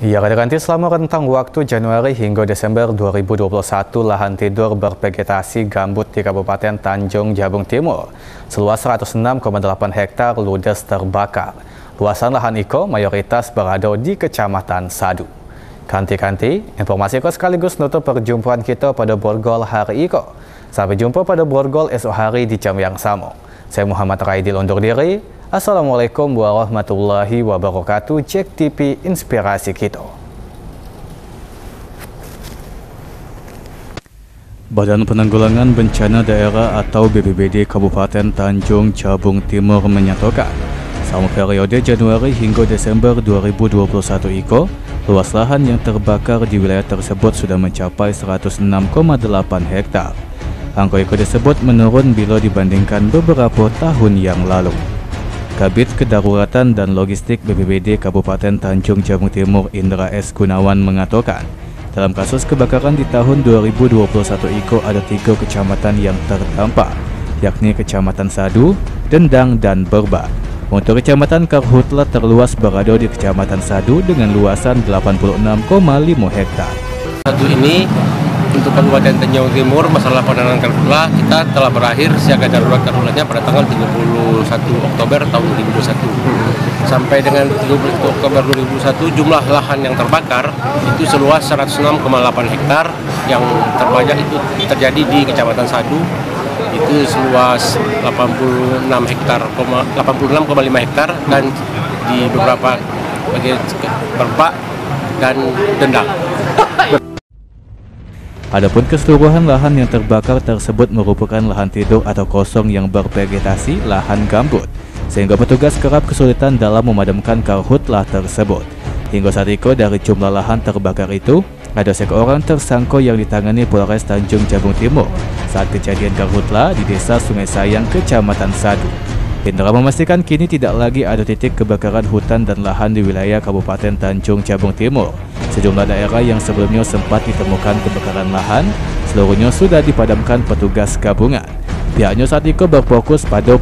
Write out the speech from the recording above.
Ya, ganti selama rentang waktu Januari hingga Desember 2021, lahan tidur bervegetasi gambut di Kabupaten Tanjung Jabung Timur seluas 106,8 hektar ludes terbakar. Luasan lahan IKO mayoritas berada di Kecamatan Sadu. Kanti-kanti, informasi kau sekaligus nutup perjumpaan kita pada Borgol hari IKO. Sampai jumpa pada Borgol esok hari di jam yang sama. Saya Muhammad Raidil undur diri. Assalamualaikum warahmatullahi wabarakatuh. Cek TV Inspirasi kita. Badan Penanggulangan Bencana Daerah atau BPBD Kabupaten Tanjung Jabung Timur menyatakan selama periode Januari hingga Desember 2021 IKO, luas lahan yang terbakar di wilayah tersebut sudah mencapai 106,8 hektar. Angka IKO tersebut menurun bila dibandingkan beberapa tahun yang lalu. Kabit Kedaruratan dan Logistik BPBD Kabupaten Tanjung Jabung Timur Indra S. Gunawan mengatakan, dalam kasus kebakaran di tahun 2021 IKO ada tiga kecamatan yang terdampak, yakni Kecamatan Sadu, Dendang, dan Berba. Untuk Kecamatan Karhutla terluas berada di Kecamatan Sadu dengan luasan 86,5 hektar. Satu ini untuk Kabupaten Tanjung Timur masalah penanganan karhutla kita telah berakhir siaga darurat karhutanya pada tanggal 31 Oktober tahun 2021 sampai dengan 31 Oktober 2021 jumlah lahan yang terbakar itu seluas 106,8 hektar yang terbanyak itu terjadi di Kecamatan Sadu itu seluas 86 hektar 86,5 hektar dan di beberapa bagian berbak dan dendang. Adapun keseluruhan lahan yang terbakar tersebut merupakan lahan tidur atau kosong yang bervegetasi lahan gambut, sehingga petugas kerap kesulitan dalam memadamkan karhutlah tersebut. Hingga saat itu dari jumlah lahan terbakar itu, ada seorang tersangka yang ditangani Polres Tanjung Jabung Timur saat kejadian karhutlah di Desa Sungai Sayang, Kecamatan Sadu. Indra memastikan kini tidak lagi ada titik kebakaran hutan dan lahan di wilayah Kabupaten Tanjung Jabung Timur. Sejumlah daerah yang sebelumnya sempat ditemukan kebakaran lahan, seluruhnya sudah dipadamkan petugas gabungan. Pihaknya saat itu berfokus pada